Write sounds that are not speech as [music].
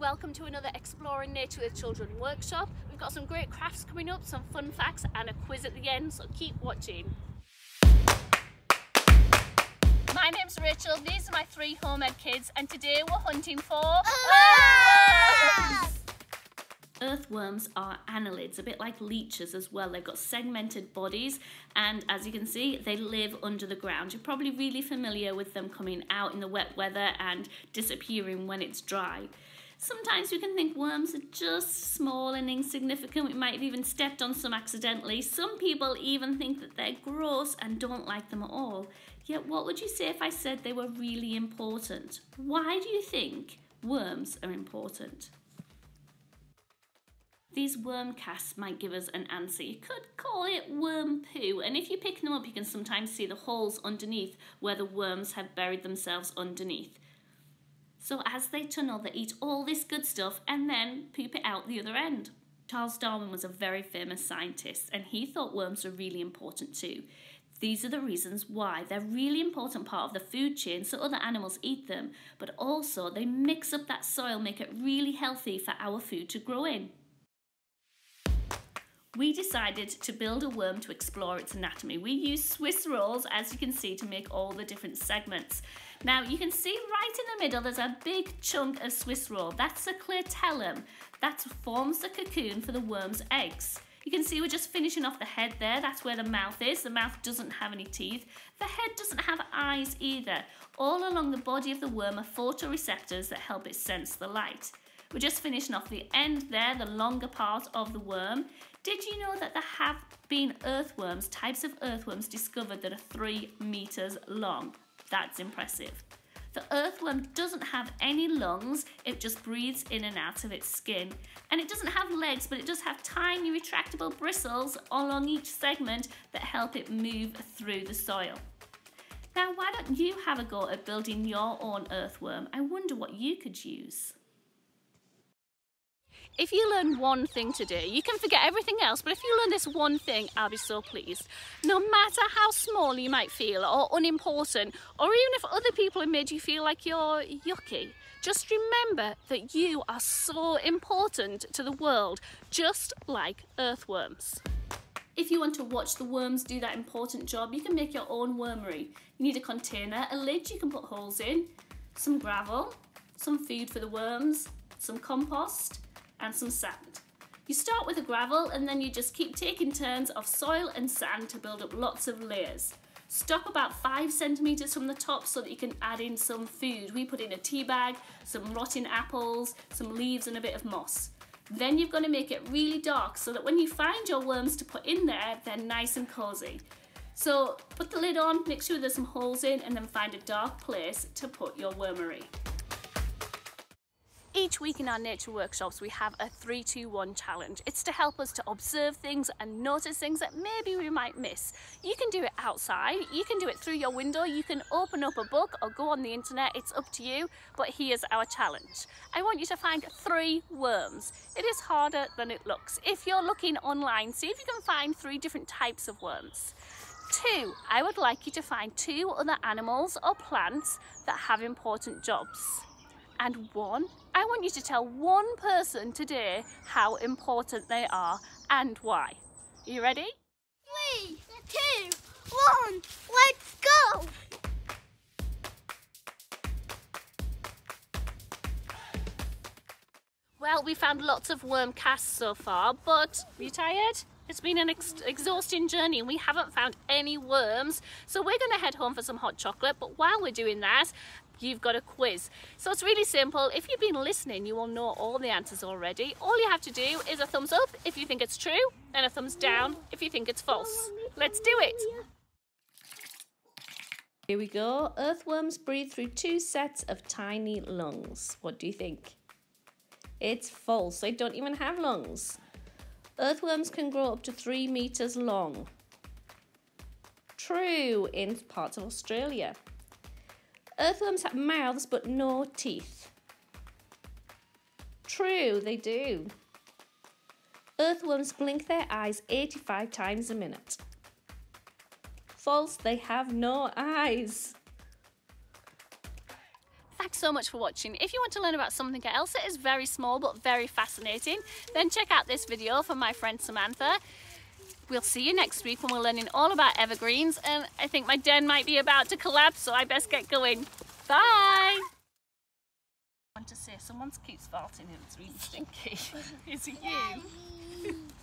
welcome to another Exploring Nature with Children workshop. We've got some great crafts coming up, some fun facts and a quiz at the end, so keep watching. My name's Rachel, these are my three home-ed kids and today we're hunting for earthworms! Earthworms are annelids, a bit like leeches as well. They've got segmented bodies and as you can see, they live under the ground. You're probably really familiar with them coming out in the wet weather and disappearing when it's dry. Sometimes we can think worms are just small and insignificant. We might have even stepped on some accidentally. Some people even think that they're gross and don't like them at all. Yet what would you say if I said they were really important? Why do you think worms are important? These worm casts might give us an answer. You could call it worm poo, and if you pick them up, you can sometimes see the holes underneath where the worms have buried themselves underneath. So as they tunnel, they eat all this good stuff and then poop it out the other end. Charles Darwin was a very famous scientist and he thought worms were really important too. These are the reasons why. They're really important part of the food chain so other animals eat them, but also they mix up that soil, make it really healthy for our food to grow in. We decided to build a worm to explore its anatomy. We used Swiss rolls, as you can see, to make all the different segments. Now you can see right in the middle there's a big chunk of Swiss roll. That's a clitellum. That forms the cocoon for the worm's eggs. You can see we're just finishing off the head there. That's where the mouth is. The mouth doesn't have any teeth. The head doesn't have eyes either. All along the body of the worm are photoreceptors that help it sense the light. We're just finishing off the end there, the longer part of the worm. Did you know that there have been earthworms, types of earthworms discovered that are three meters long? That's impressive. The earthworm doesn't have any lungs, it just breathes in and out of its skin. And it doesn't have legs, but it does have tiny retractable bristles along each segment that help it move through the soil. Now, why don't you have a go at building your own earthworm? I wonder what you could use. If you learn one thing today, you can forget everything else, but if you learn this one thing, I'll be so pleased. No matter how small you might feel or unimportant, or even if other people have made you feel like you're yucky, just remember that you are so important to the world, just like earthworms. If you want to watch the worms do that important job, you can make your own wormery. You need a container, a lid you can put holes in, some gravel, some food for the worms, some compost, and some sand. You start with the gravel and then you just keep taking turns of soil and sand to build up lots of layers. Stop about five centimeters from the top so that you can add in some food. We put in a tea bag, some rotten apples, some leaves and a bit of moss. Then you've got to make it really dark so that when you find your worms to put in there, they're nice and cozy. So put the lid on, make sure there's some holes in and then find a dark place to put your wormery. Each week in our nature workshops we have a 3 2 1 challenge. It's to help us to observe things and notice things that maybe we might miss. You can do it outside, you can do it through your window, you can open up a book or go on the internet, it's up to you, but here's our challenge. I want you to find three worms. It is harder than it looks. If you're looking online, see if you can find three different types of worms. Two, I would like you to find two other animals or plants that have important jobs. And one, I want you to tell one person today how important they are and why. Are you ready? Three, two, one, let's go! Well, we found lots of worm casts so far, but are you tired? It's been an ex exhausting journey and we haven't found any worms. So we're going to head home for some hot chocolate. But while we're doing that, you've got a quiz. So it's really simple. If you've been listening, you will know all the answers already. All you have to do is a thumbs up if you think it's true and a thumbs down if you think it's false. Let's do it. Here we go. Earthworms breathe through two sets of tiny lungs. What do you think? It's false. They don't even have lungs. Earthworms can grow up to three meters long. True in parts of Australia. Earthworms have mouths but no teeth. True, they do. Earthworms blink their eyes 85 times a minute. False, they have no eyes. Thanks so much for watching. If you want to learn about something else that is very small but very fascinating, then check out this video from my friend Samantha. We'll see you next week when we're learning all about evergreens and I think my den might be about to collapse so I best get going. Bye! I want to say someone's keeps farting and it's really stinky. [laughs] Is it you? [laughs]